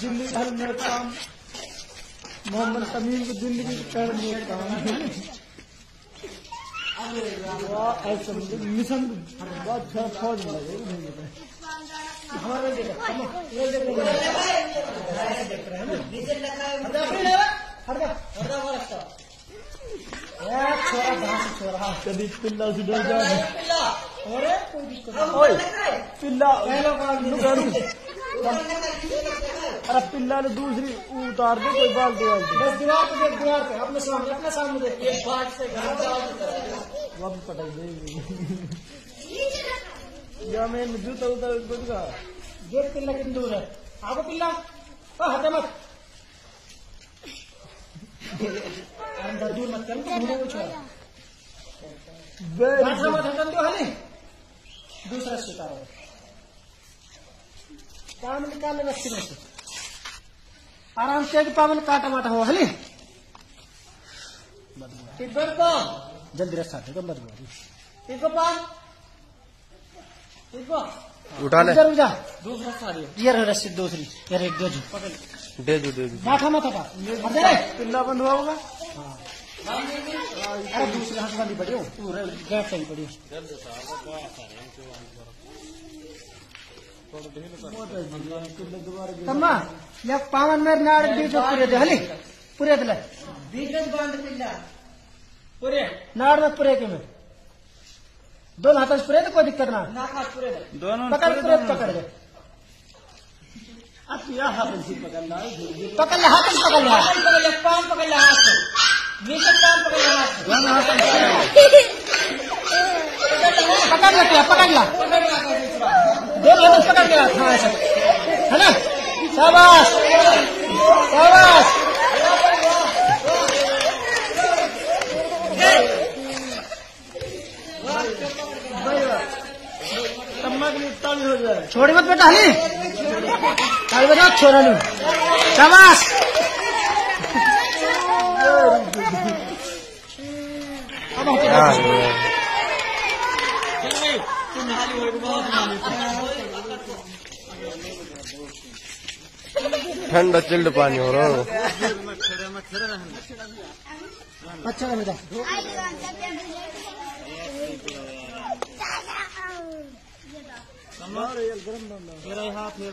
ज़िंदगी भर में काम मोहम्मद तमीम की ज़िंदगी कर में काम मिशन बहुत अच्छा फौज लगे हैं पिल्ला पिल्ला अरे पिल्ला ने दूसरी उतार दे कोई बाल्टी वाल्टी बस दीवार पे देख दीवार पे। अपने सामने अपने सामने देख। एक बात से घर वापस पटाई दे या मैं जूता उतार कुछ का? देख पिल्ला कितनी दूर है। आगो पिल्ला। ओ हटे मत। अंदर दूर मत कर मुझे कुछ दूसरा मत हटन दो हले दूसरा स्वीकार हो काम निकालने रस्सी में से। आराम से कि पावन काटा माटा हो हले तिब्बत को। जल्दी रस्सा थे मत बोल तिब्बत पान तिब्बत उठा ले। इधर जा। दूसरा साड़ी ये। रहा रस्सी दूसरी। ये एक दो जी। दे दो दे दो। माथा मत हटा पिल्ला बंद हुआ होगा। अरे दूसरे हाथ वाली बड़ी हो। पूरे गैप सही बड़ी ತಮ್ಮ ಯಾಕೆ ಪಾವನ್ ಮೇಲೆ ನಾಡ್ ಬೀಜ ಪುರಿಯದು ಹಲಿ ಪುರಿಯದಲ್ಲ बीजन बांध पिल्ला पूरे नाड़ में पुरे के में दोनों हाथों से पुरे तो कोई दिक्कत ना नाका पूरे दोनों पकड़ पुरे पकड़ दे अब यह हाथ से पकड़ना है पकड़ ले हाथ से पकड़ ले हाथ पकड़ ले पान पकड़ ले हाथ से नीचे पान पकड़ ले हाथ से दोनों हाथ पकड़ ले क्या पकड़ ला पकड़ ला कर दूसरा दोनों से हाँ ऐसा है ना? शाबाश। शाबाश। हो छोड़ी मत बेटा हली। ताली बजाओ छोरा नु शाबाश। अब हटे ठंडा चिल्ड पानी हो रहा है। अच्छा हाथ में